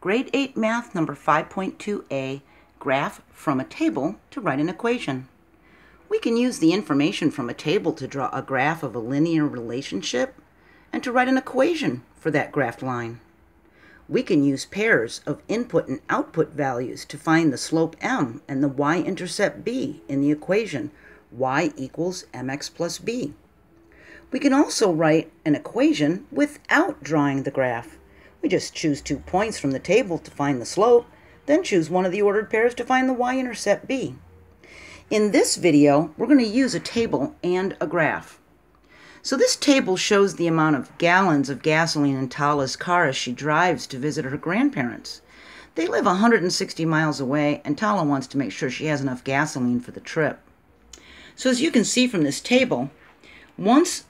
Grade 8 Math number 5.2a, graph from a table to write an equation. We can use the information from a table to draw a graph of a linear relationship and to write an equation for that graphed line. We can use pairs of input and output values to find the slope m and the y-intercept b in the equation y equals mx plus b. We can also write an equation without drawing the graph. We just choose two points from the table to find the slope, then choose one of the ordered pairs to find the y-intercept b. In this video, we're going to use a table and a graph. So this table shows the amount of gallons of gasoline in Tala's car as she drives to visit her grandparents. They live 160 miles away, and Tala wants to make sure she has enough gasoline for the trip. So as you can see from this table, once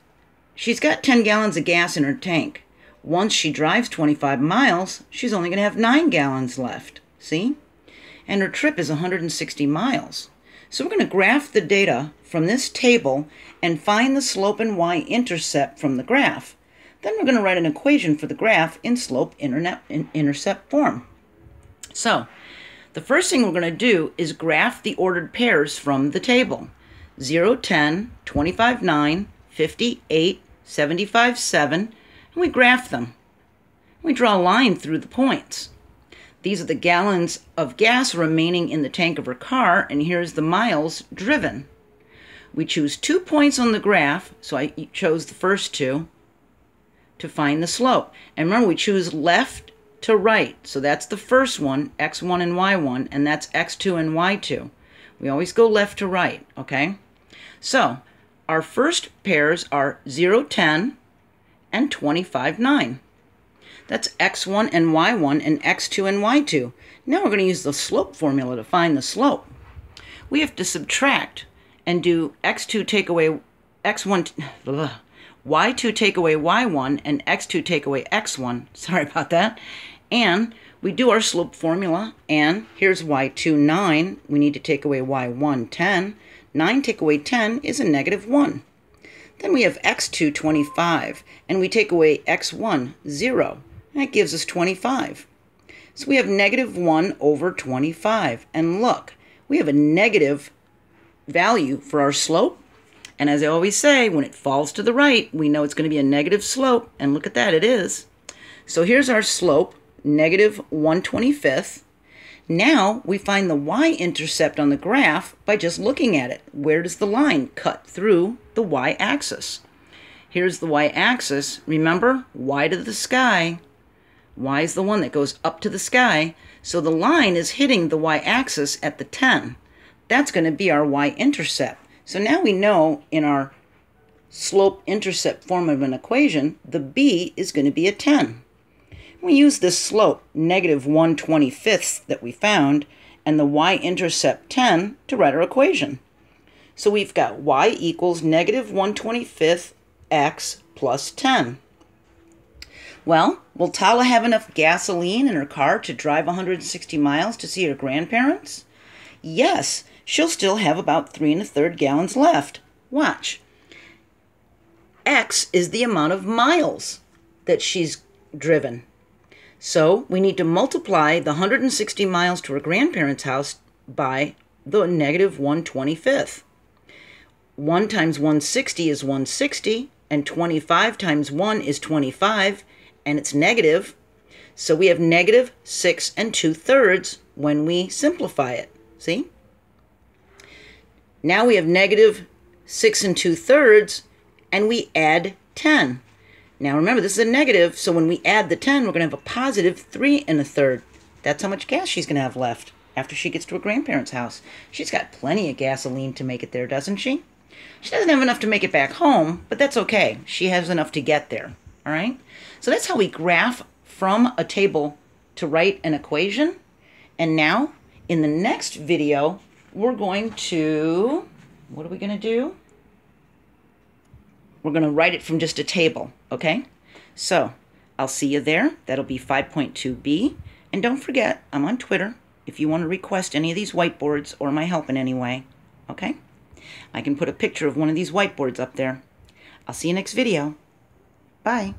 she's got 10 gallons of gas in her tank, once she drives 25 miles, she's only going to have 9 gallons left. See? And her trip is 160 miles. So we're going to graph the data from this table and find the slope and y-intercept from the graph. Then we're going to write an equation for the graph in slope intercept form. So, the first thing we're going to do is graph the ordered pairs from the table. 0, 10, 25, 9, 58, 75, 7, and we graph them. We draw a line through the points. These are the gallons of gas remaining in the tank of her car, and here's the miles driven. We choose two points on the graph, so I chose the first two, to find the slope. And remember, we choose left to right, so that's the first one, x1 and y1, and that's x2 and y2. We always go left to right, okay? So, our first pairs are 0, 10, and 25, 9. That's x1 and y1 and x2 and y2. Now we're going to use the slope formula to find the slope. We have to subtract and do x2 take away x1, ugh, y2 take away y1 and x2 take away x1. Sorry about that. And we do our slope formula, and here's y2, 9. We need to take away y1, 10. 9 take away 10 is a negative 1. Then we have x2, 25, and we take away x1, 0. That gives us 25. So we have negative 1 over 25. And look, we have a negative value for our slope. And as I always say, when it falls to the right, we know it's going to be a negative slope. And look at that, it is. So here's our slope, negative 1 25th. Now we find the y-intercept on the graph by just looking at it. Where does the line cut through the y-axis? Here's the y-axis. Remember, y to the sky. y is the one that goes up to the sky. So the line is hitting the y-axis at the 10. That's going to be our y-intercept. So now we know in our slope-intercept form of an equation, the b is going to be a 10. We use this slope, negative 1 25ths that we found, and the y-intercept 10 to write our equation. So we've got y equals negative 1 25th x plus 10. Well, will Tala have enough gasoline in her car to drive 160 miles to see her grandparents? Yes, she'll still have about three and a third gallons left. Watch. X is the amount of miles that she's driven. So we need to multiply the 160 miles to her grandparents' house by the negative 125th. 1 times 160 is 160, and 25 times 1 is 25, and it's negative. So we have negative 6 and 2 thirds when we simplify it. See? Now we have negative 6 and 2 thirds, and we add 10. Now remember, this is a negative, so when we add the 10, we're going to have a positive 3 and a third. That's how much gas she's going to have left after she gets to her grandparents' house. She's got plenty of gasoline to make it there, doesn't she? She doesn't have enough to make it back home, but that's okay. She has enough to get there, all right? So that's how we graph from a table to write an equation. And now, in the next video, we're going to, what are we going to do? We're going to write it from just a table, okay? So I'll see you there. That'll be 5.2b. And don't forget, I'm on Twitter if you want to request any of these whiteboards or my help in any way, okay? I can put a picture of one of these whiteboards up there. I'll see you next video. Bye.